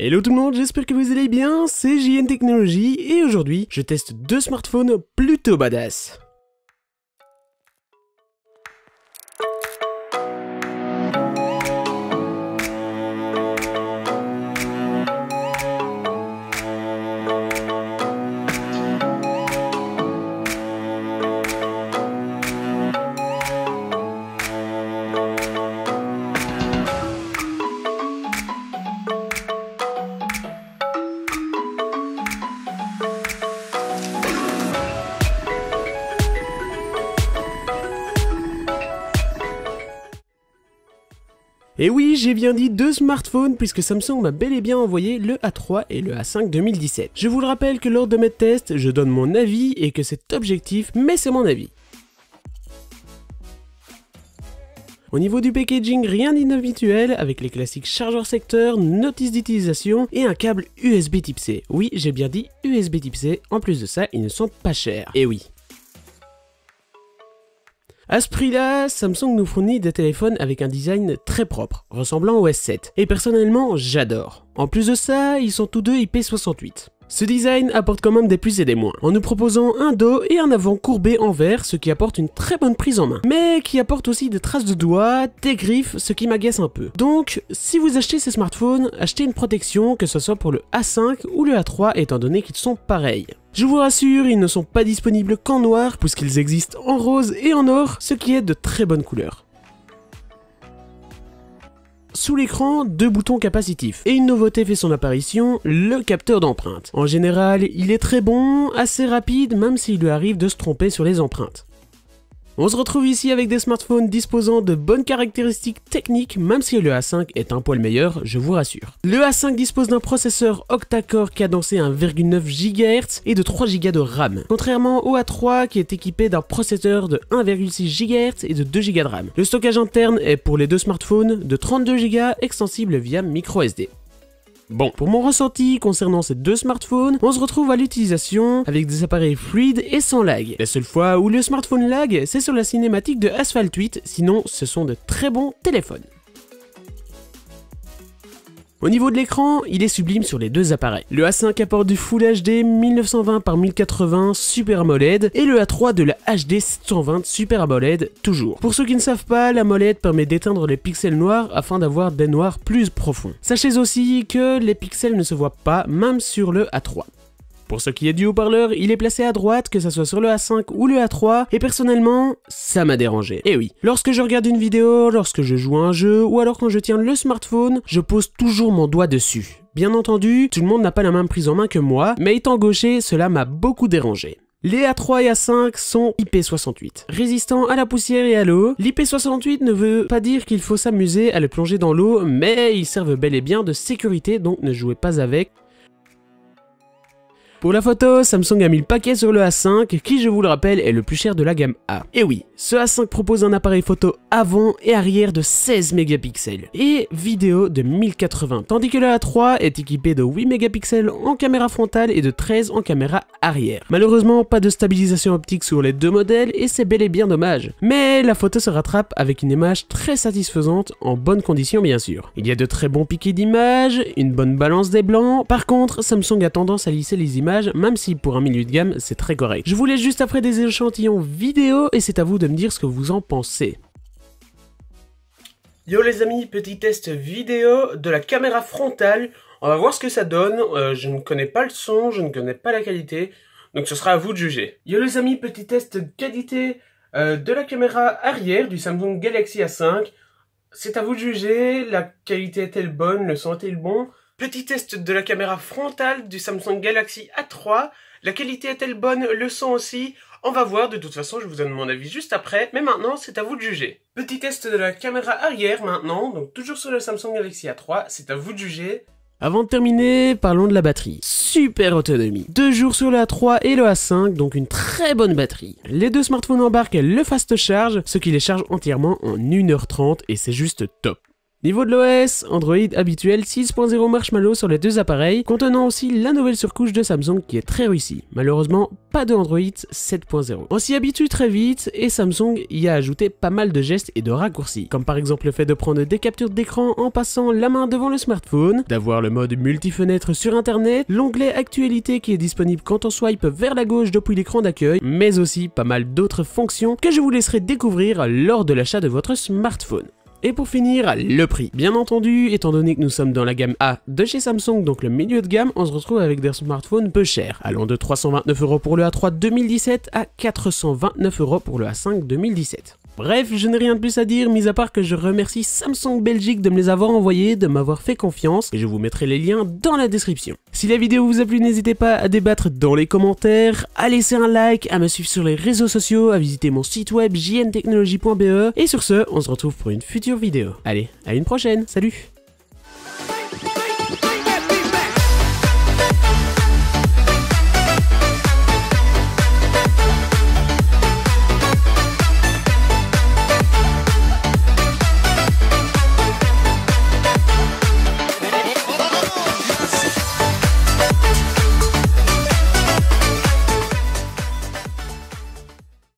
Hello tout le monde, j'espère que vous allez bien, c'est JN Technologies et aujourd'hui je teste deux smartphones plutôt badass. Et oui, j'ai bien dit deux smartphones puisque Samsung m'a bel et bien envoyé le A3 et le A5 2017. Je vous le rappelle que lors de mes tests, je donne mon avis et que c'est objectif, mais c'est mon avis. Au niveau du packaging, rien d'inhabituel avec les classiques chargeurs secteur, notice d'utilisation et un câble USB type C. Oui, j'ai bien dit USB type C, en plus de ça, ils ne sont pas chers. Et oui, à ce prix-là, Samsung nous fournit des téléphones avec un design très propre, ressemblant au S7. Et personnellement, j'adore. En plus de ça, ils sont tous deux IP68. Ce design apporte quand même des plus et des moins, en nous proposant un dos et un avant courbé en verre, ce qui apporte une très bonne prise en main, mais qui apporte aussi des traces de doigts, des griffes, ce qui m'agace un peu. Donc, si vous achetez ces smartphones, achetez une protection, que ce soit pour le A5 ou le A3, étant donné qu'ils sont pareils. Je vous rassure, ils ne sont pas disponibles qu'en noir, puisqu'ils existent en rose et en or, ce qui est de très bonnes couleurs. Sous l'écran, deux boutons capacitifs. Et une nouveauté fait son apparition, le capteur d'empreinte. En général, il est très bon, assez rapide, même s'il lui arrive de se tromper sur les empreintes. On se retrouve ici avec des smartphones disposant de bonnes caractéristiques techniques, même si le A5 est un poil meilleur, je vous rassure. Le A5 dispose d'un processeur octa-core cadencé à 1,9 GHz et de 3 Go de RAM, contrairement au A3 qui est équipé d'un processeur de 1,6 GHz et de 2 Go de RAM. Le stockage interne est pour les deux smartphones de 32 Go extensible via microSD. Bon, pour mon ressenti concernant ces deux smartphones, on se retrouve à l'utilisation avec des appareils fluides et sans lag. La seule fois où le smartphone lag, c'est sur la cinématique de Asphalt 8, sinon ce sont de très bons téléphones. Au niveau de l'écran, il est sublime sur les deux appareils. Le A5 apporte du Full HD 1920 par 1080 Super AMOLED et le A3 de la HD 720 Super AMOLED toujours. Pour ceux qui ne savent pas, la AMOLED permet d'éteindre les pixels noirs afin d'avoir des noirs plus profonds. Sachez aussi que les pixels ne se voient pas même sur le A3. Pour ce qui est du haut-parleur, il est placé à droite, que ce soit sur le A5 ou le A3, et personnellement, ça m'a dérangé. Et oui, lorsque je regarde une vidéo, lorsque je joue à un jeu, ou alors quand je tiens le smartphone, je pose toujours mon doigt dessus. Bien entendu, tout le monde n'a pas la même prise en main que moi, mais étant gaucher, cela m'a beaucoup dérangé. Les A3 et A5 sont IP68. Résistants à la poussière et à l'eau, l'IP68 ne veut pas dire qu'il faut s'amuser à le plonger dans l'eau, mais ils servent bel et bien de sécurité, donc ne jouez pas avec. Pour la photo, Samsung a mis le paquet sur le A5, qui je vous le rappelle est le plus cher de la gamme A. Et oui, ce A5 propose un appareil photo avant et arrière de 16 mégapixels et vidéo de 1080, tandis que le A3 est équipé de 8 mégapixels en caméra frontale et de 13 en caméra arrière. Malheureusement, pas de stabilisation optique sur les deux modèles et c'est bel et bien dommage. Mais la photo se rattrape avec une image très satisfaisante, en bonnes conditions bien sûr. Il y a de très bons piquets d'image, une bonne balance des blancs, par contre Samsung a tendance à lisser les images même si pour un milieu de gamme c'est très correct. Je vous laisse juste après des échantillons vidéo et c'est à vous de me dire ce que vous en pensez. Yo les amis, petit test vidéo de la caméra frontale. On va voir ce que ça donne. Euh, je ne connais pas le son, je ne connais pas la qualité. Donc ce sera à vous de juger. Yo les amis, petit test qualité euh, de la caméra arrière du Samsung Galaxy A5. C'est à vous de juger. La qualité est-elle bonne? Le son est-il bon? Petit test de la caméra frontale du Samsung Galaxy A3. La qualité est-elle bonne? Le son aussi? On va voir, de toute façon je vous donne mon avis juste après, mais maintenant c'est à vous de juger. Petit test de la caméra arrière maintenant, donc toujours sur le Samsung Galaxy A3, c'est à vous de juger. Avant de terminer, parlons de la batterie. Super autonomie. Deux jours sur le A3 et le A5, donc une très bonne batterie. Les deux smartphones embarquent le fast charge, ce qui les charge entièrement en 1h30 et c'est juste top. Niveau de l'OS, Android habituel 6.0 Marshmallow sur les deux appareils, contenant aussi la nouvelle surcouche de Samsung qui est très réussie. Malheureusement, pas de Android 7.0. On s'y habitue très vite et Samsung y a ajouté pas mal de gestes et de raccourcis, comme par exemple le fait de prendre des captures d'écran en passant la main devant le smartphone, d'avoir le mode multi-fenêtre sur internet, l'onglet actualité qui est disponible quand on swipe vers la gauche depuis l'écran d'accueil, mais aussi pas mal d'autres fonctions que je vous laisserai découvrir lors de l'achat de votre smartphone. Et pour finir, le prix. Bien entendu, étant donné que nous sommes dans la gamme A de chez Samsung, donc le milieu de gamme, on se retrouve avec des smartphones peu chers, allant de 329 euros pour le A3 2017 à 429 euros pour le A5 2017. Bref, je n'ai rien de plus à dire, mis à part que je remercie Samsung Belgique de me les avoir envoyés, de m'avoir fait confiance, et je vous mettrai les liens dans la description. Si la vidéo vous a plu, n'hésitez pas à débattre dans les commentaires, à laisser un like, à me suivre sur les réseaux sociaux, à visiter mon site web jntechnologie.be, et sur ce, on se retrouve pour une future vidéo. Allez, à une prochaine, salut